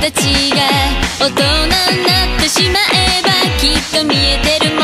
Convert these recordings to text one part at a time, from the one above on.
たちが大人になってしまえばきっと見えてる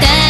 二